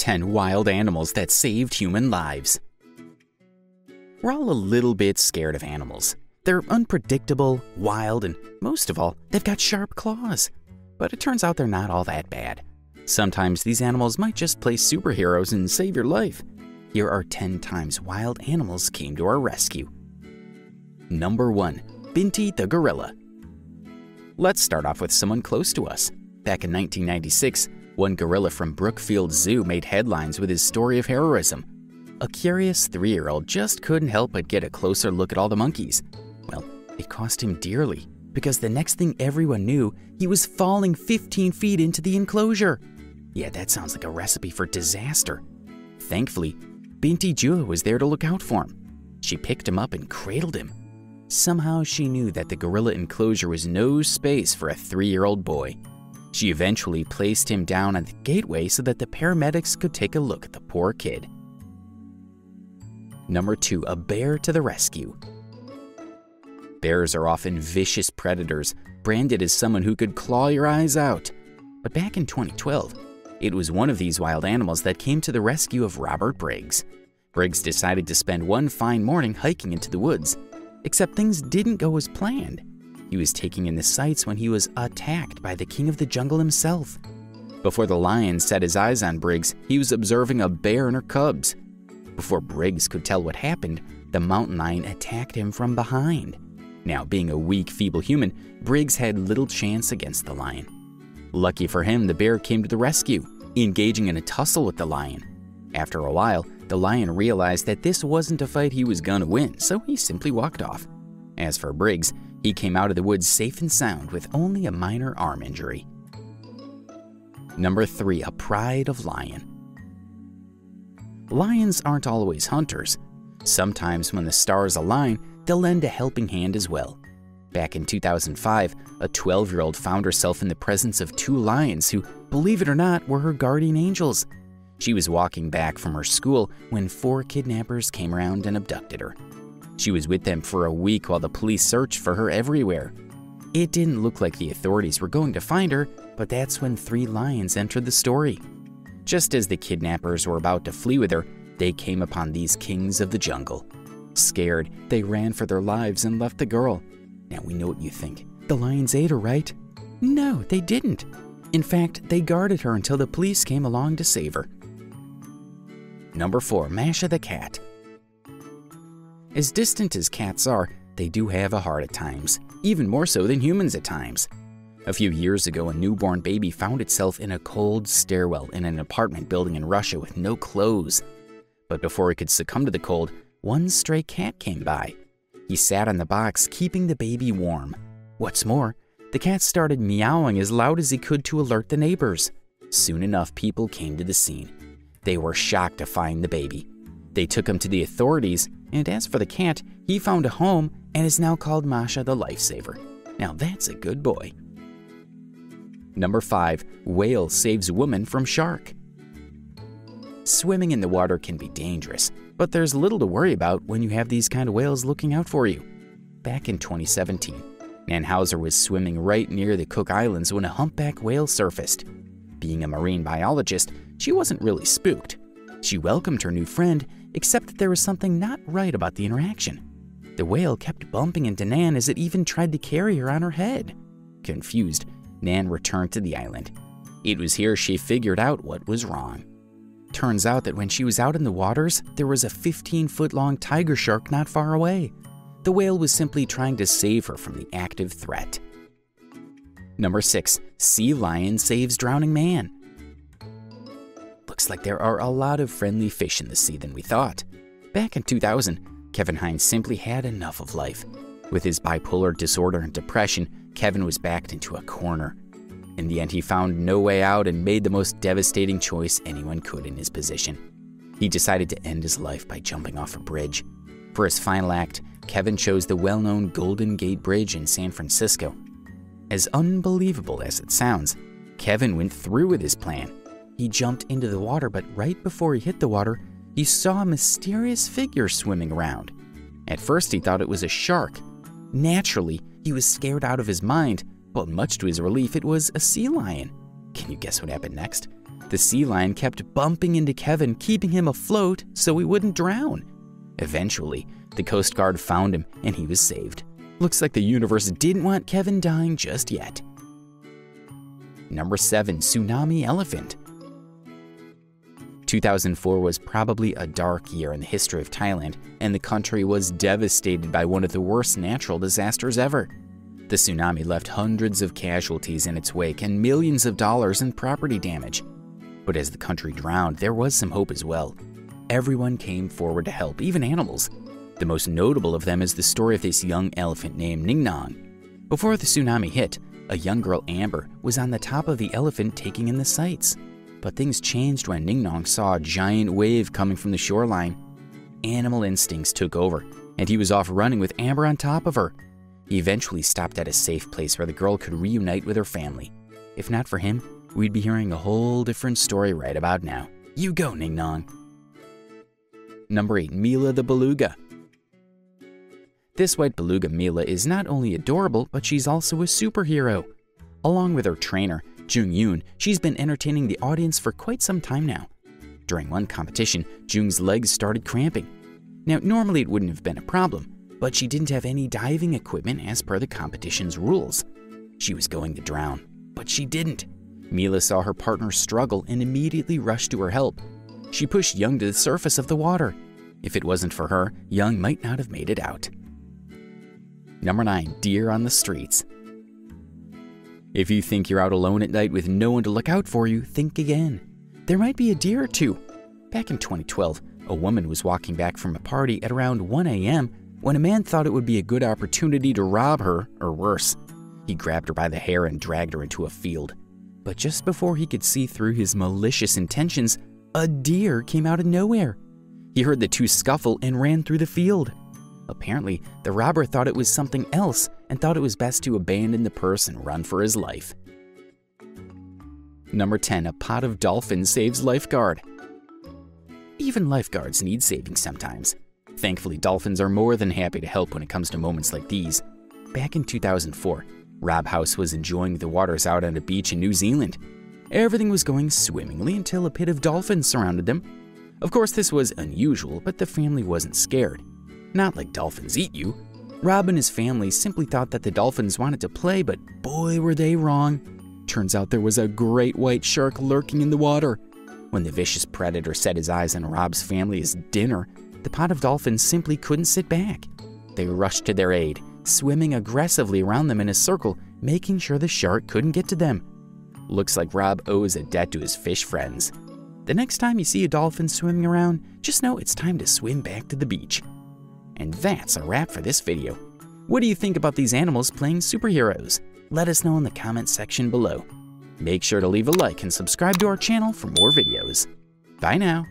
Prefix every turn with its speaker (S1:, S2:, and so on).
S1: 10 wild animals that saved human lives. We're all a little bit scared of animals. They're unpredictable, wild, and most of all, they've got sharp claws. But it turns out they're not all that bad. Sometimes these animals might just play superheroes and save your life. Here are 10 times wild animals came to our rescue. Number 1. Binti the Gorilla. Let's start off with someone close to us. Back in 1996, one gorilla from Brookfield Zoo made headlines with his story of heroism. A curious three year old just couldn't help but get a closer look at all the monkeys. Well, it cost him dearly because the next thing everyone knew, he was falling 15 feet into the enclosure. Yeah, that sounds like a recipe for disaster. Thankfully, Binti Jua was there to look out for him. She picked him up and cradled him. Somehow she knew that the gorilla enclosure was no space for a three year old boy. She eventually placed him down at the gateway so that the paramedics could take a look at the poor kid. Number 2. A bear to the rescue. Bears are often vicious predators, branded as someone who could claw your eyes out. But back in 2012, it was one of these wild animals that came to the rescue of Robert Briggs. Briggs decided to spend one fine morning hiking into the woods, except things didn't go as planned. He was taking in the sights when he was attacked by the king of the jungle himself. Before the lion set his eyes on Briggs, he was observing a bear and her cubs. Before Briggs could tell what happened, the mountain lion attacked him from behind. Now, being a weak, feeble human, Briggs had little chance against the lion. Lucky for him, the bear came to the rescue, engaging in a tussle with the lion. After a while, the lion realized that this wasn't a fight he was gonna win, so he simply walked off. As for Briggs, he came out of the woods safe and sound with only a minor arm injury. Number 3. A Pride of Lion Lions aren't always hunters. Sometimes, when the stars align, they'll lend a helping hand as well. Back in 2005, a 12 year old found herself in the presence of two lions who, believe it or not, were her guardian angels. She was walking back from her school when four kidnappers came around and abducted her. She was with them for a week while the police searched for her everywhere. It didn't look like the authorities were going to find her, but that's when three lions entered the story. Just as the kidnappers were about to flee with her, they came upon these kings of the jungle. Scared, they ran for their lives and left the girl. Now we know what you think. The lions ate her, right? No, they didn't. In fact, they guarded her until the police came along to save her. Number 4. Masha the Cat As distant as cats are, they do have a heart at times, even more so than humans at times. A few years ago, a newborn baby found itself in a cold stairwell in an apartment building in Russia with no clothes. But before it could succumb to the cold, one stray cat came by. He sat on the box, keeping the baby warm. What's more, the cat started meowing as loud as he could to alert the neighbors. Soon enough, people came to the scene. They were shocked to find the baby. They took him to the authorities, and as for the cat, he found a home and is now called Masha the Lifesaver. Now that's a good boy. Number 5. Whale saves woman from shark. Swimming in the water can be dangerous, but there's little to worry about when you have these kind of whales looking out for you. Back in 2017, Nan Hauser was swimming right near the Cook Islands when a humpback whale surfaced. Being a marine biologist, she wasn't really spooked. She welcomed her new friend, except that there was something not right about the interaction. The whale kept bumping into Nan as it even tried to carry her on her head. Confused, Nan returned to the island. It was here she figured out what was wrong. Turns out that when she was out in the waters, there was a 15 foot long tiger shark not far away. The whale was simply trying to save her from the active threat. Number 6. Sea Lion Saves Drowning Man. Looks like there are a lot of friendly fish in the sea than we thought. Back in 2000, Kevin Hines simply had enough of life. With his bipolar disorder and depression, Kevin was backed into a corner. In the end, he found no way out and made the most devastating choice anyone could in his position. He decided to end his life by jumping off a bridge. For his final act, Kevin chose the well known Golden Gate Bridge in San Francisco. As unbelievable as it sounds, Kevin went through with his plan. He jumped into the water, but right before he hit the water, he saw a mysterious figure swimming around. At first, he thought it was a shark. Naturally, he was scared out of his mind but much to his relief, it was a sea lion. Can you guess what happened next? The sea lion kept bumping into Kevin, keeping him afloat so he wouldn't drown. Eventually, the Coast Guard found him and he was saved. Looks like the universe didn't want Kevin dying just yet. Number 7. Tsunami Elephant 2004 was probably a dark year in the history of Thailand, and the country was devastated by one of the worst natural disasters ever. The tsunami left hundreds of casualties in its wake and millions of dollars in property damage. But as the country drowned, there was some hope as well. Everyone came forward to help, even animals. The most notable of them is the story of this young elephant named Ning Nong. Before the tsunami hit, a young girl, Amber, was on the top of the elephant taking in the sights. But things changed when Ning Nong saw a giant wave coming from the shoreline. Animal instincts took over, and he was off running with Amber on top of her. He eventually stopped at a safe place where the girl could reunite with her family. If not for him, we'd be hearing a whole different story right about now. You go, Ning Nong. Number 8. Mila the Beluga This white beluga Mila is not only adorable, but she's also a superhero. Along with her trainer, Jung Yoon, she's been entertaining the audience for quite some time now. During one competition, Jung's legs started cramping. Now, normally it wouldn't have been a problem, but she didn't have any diving equipment as per the competition's rules. She was going to drown, but she didn't. Mila saw her partner struggle and immediately rushed to her help. She pushed Young to the surface of the water. If it wasn't for her, Young might not have made it out. Number 9. Deer on the Streets if you think you're out alone at night with no one to look out for you, think again. There might be a deer or two. Back in 2012, a woman was walking back from a party at around 1 a.m. when a man thought it would be a good opportunity to rob her, or worse. He grabbed her by the hair and dragged her into a field. But just before he could see through his malicious intentions, a deer came out of nowhere. He heard the two scuffle and ran through the field. Apparently, the robber thought it was something else and thought it was best to abandon the purse and run for his life. Number 10. A pot of dolphins saves lifeguard. Even lifeguards need saving sometimes. Thankfully, dolphins are more than happy to help when it comes to moments like these. Back in 2004, Rob Howes was enjoying the waters out on a beach in New Zealand. Everything was going swimmingly until a pit of dolphins surrounded them. Of course, this was unusual, but the family wasn't scared. Not like dolphins eat you. Rob and his family simply thought that the dolphins wanted to play, but boy, were they wrong. Turns out there was a great white shark lurking in the water. When the vicious predator set his eyes on Rob's family as dinner, the pot of dolphins simply couldn't sit back. They rushed to their aid, swimming aggressively around them in a circle, making sure the shark couldn't get to them. Looks like Rob owes a debt to his fish friends. The next time you see a dolphin swimming around, just know it's time to swim back to the beach. And that's a wrap for this video. What do you think about these animals playing superheroes? Let us know in the comments section below. Make sure to leave a like and subscribe to our channel for more videos. Bye now.